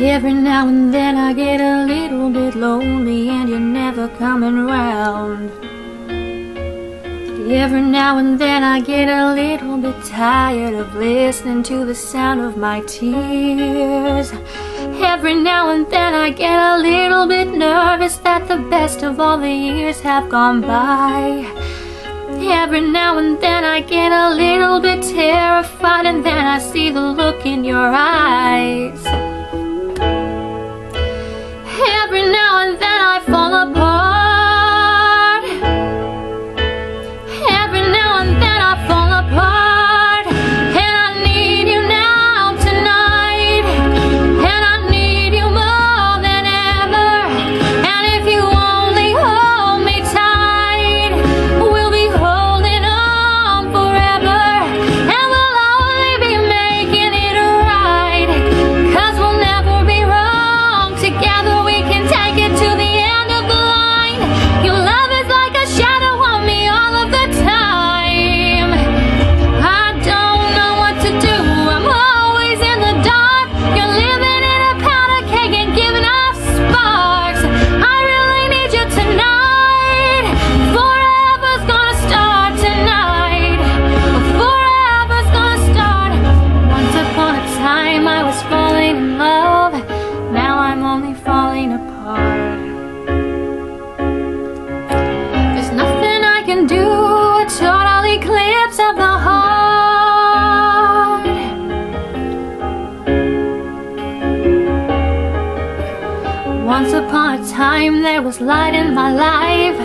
Every now and then I get a little bit lonely and you're never coming round. Every now and then I get a little bit tired of listening to the sound of my tears. Every now and then I get a little bit nervous that the best of all the years have gone by. Every now and then I get a little bit terrified and then I see the look in your eyes. Once upon a time there was light in my life.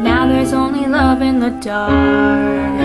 Now there's only love in the dark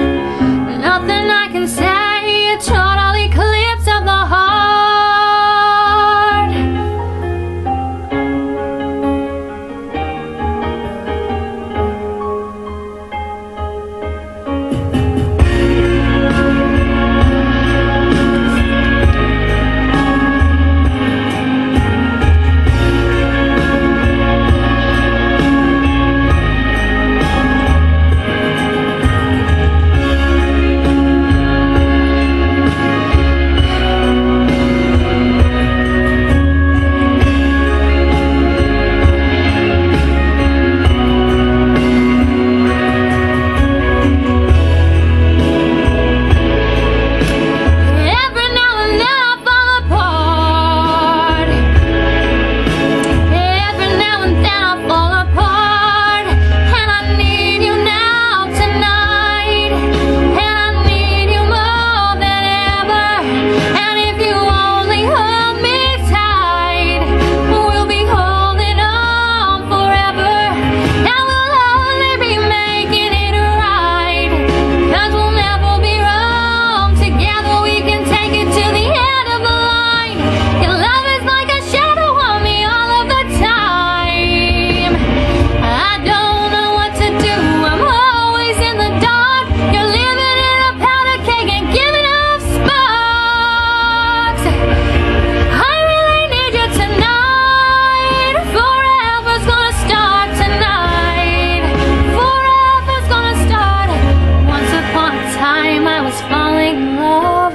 was falling in love,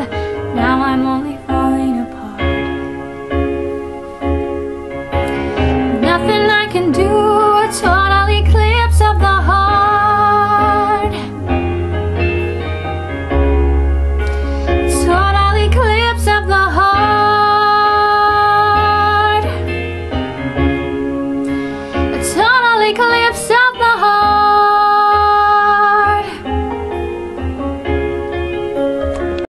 now I'm only falling apart. Nothing I can do, a total eclipse of the heart. Total eclipse of the heart. A total eclipse.